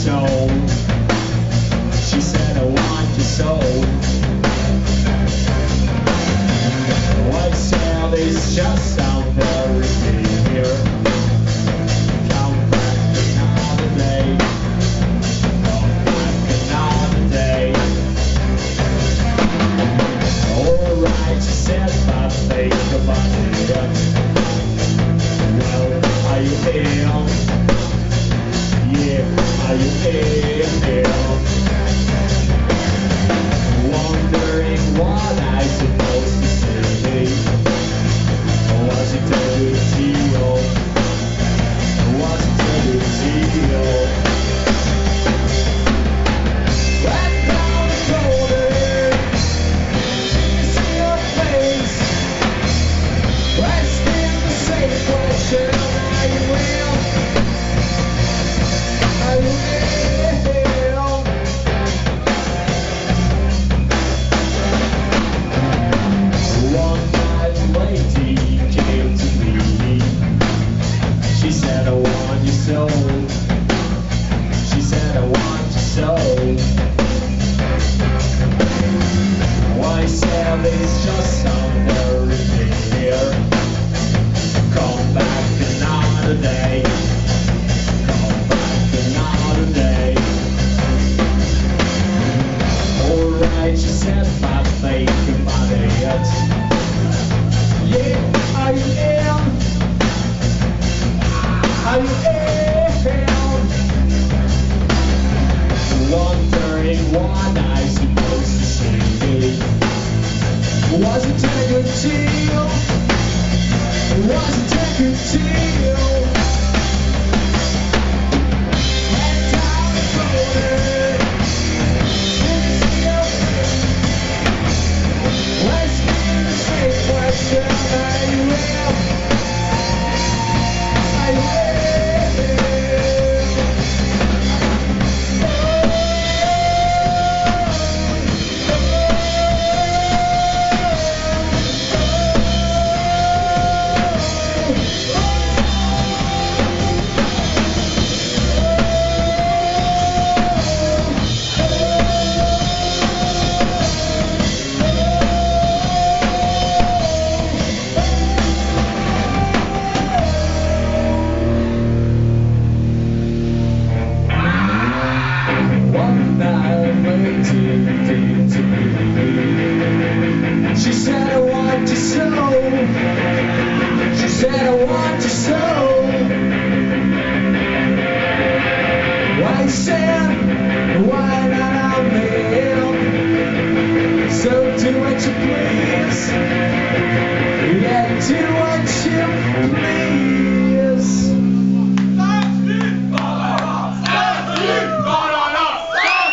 soul. She said, I want your soul. What sound It's just sound. Come back another day. Come back another day. Alright, she said, but think about it. Well, are you here? N-A-L what I supposed to say? Was integrity? Was integrity? Head You please. Yeah, do